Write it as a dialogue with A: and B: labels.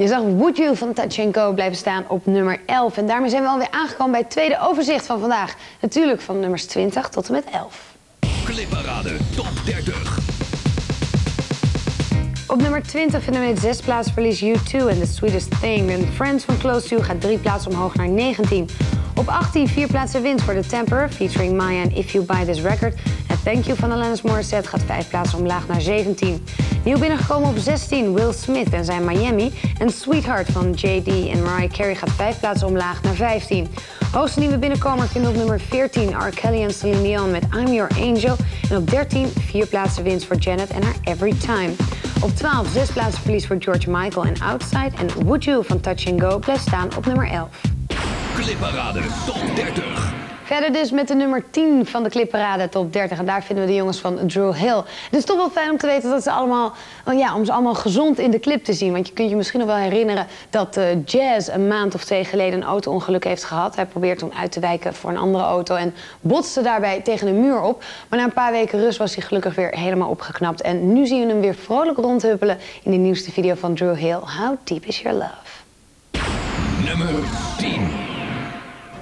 A: Je zag Would You van Go blijven staan op nummer 11. En daarmee zijn we alweer aangekomen bij het tweede overzicht van vandaag. Natuurlijk van nummers 20 tot en met 11.
B: Clipparade Top 30.
A: Op nummer 20 vinden we het zes plaats verlies U2 en The Sweetest Thing. En Friends van Close To gaat drie plaatsen omhoog naar 19. Op 18 vier plaatsen winst voor The Temper, featuring Maya en If You Buy This Record. Het Thank You van Alanis Morissette gaat vijf plaatsen omlaag naar 17. Nieuw binnengekomen op 16 Will Smith en zijn Miami. En Sweetheart van JD en Mariah Carey gaat vijf plaatsen omlaag naar 15. Hoogste nieuwe binnenkomer vinden op nummer 14 R. Kelly en Celine Dion met I'm Your Angel. En op 13 vier plaatsen winst voor Janet en haar Every Time. Op 12 zes plaatsen verlies voor George Michael en Outside. En Would You van Touch Go blijft staan op nummer 11.
B: Clipparade Top 30.
A: Verder dus met de nummer 10 van de clipparade top 30. En daar vinden we de jongens van Drew Hill. Het is toch wel fijn om te weten dat ze allemaal, oh ja, om ze allemaal gezond in de clip te zien. Want je kunt je misschien nog wel herinneren dat uh, Jazz een maand of twee geleden een auto-ongeluk heeft gehad. Hij probeert toen uit te wijken voor een andere auto en botste daarbij tegen een muur op. Maar na een paar weken rust was hij gelukkig weer helemaal opgeknapt. En nu zien we hem weer vrolijk rondhuppelen in de nieuwste video van Drew Hill. How Deep Is Your Love?
B: Nummer 10.